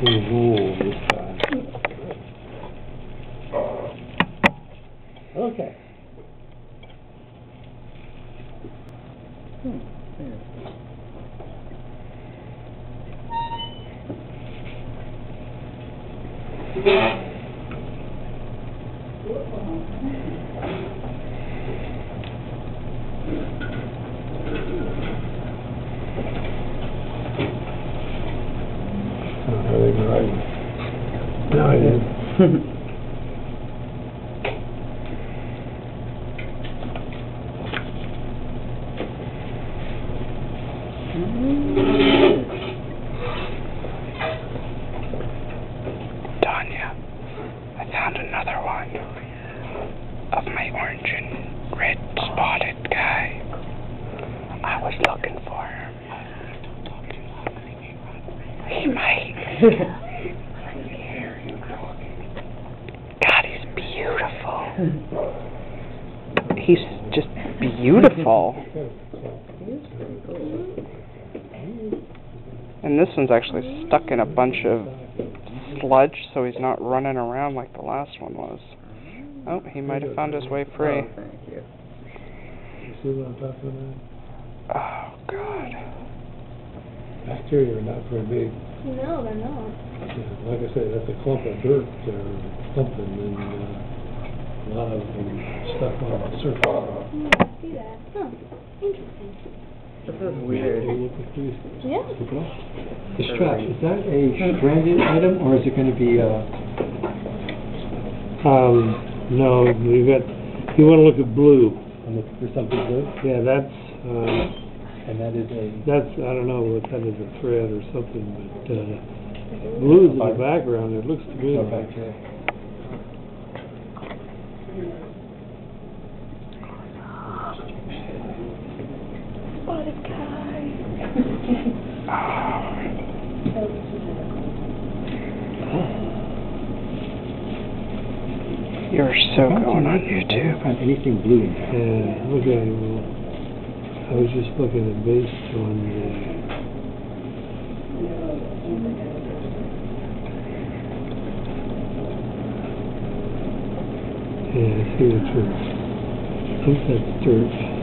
This time. Okay. Hmm, I think right. No, I didn't. Tanya, I found another one of my orange and red spotted guy. I was looking for him. He might. God, he's beautiful. He's just beautiful. And this one's actually stuck in a bunch of sludge, so he's not running around like the last one was. Oh, he might have found his way free. Oh, thank you. You see what I'm talking about? Oh, God. Bacteria are not very big. No, they're not. Yeah, Like I say, that's a clump of dirt or something and, uh, a lot of them stuck on the surface. Yeah, I see that. Huh, interesting. This is weird. A look at. Yeah. The strap, is that a stranded item or is it gonna be, uh? Um, no, you got, you wanna look at blue. Look for something blue? Yeah, that's, um. And that is a? That's, I don't know what that is, a thread or something, but, uh, blue's in the background, it looks good. Spotted guy. You're so going on YouTube. Find anything blue in there. Yeah, okay, well, I was just looking at based on the. Yeah, I see what you're, I think that's dirt.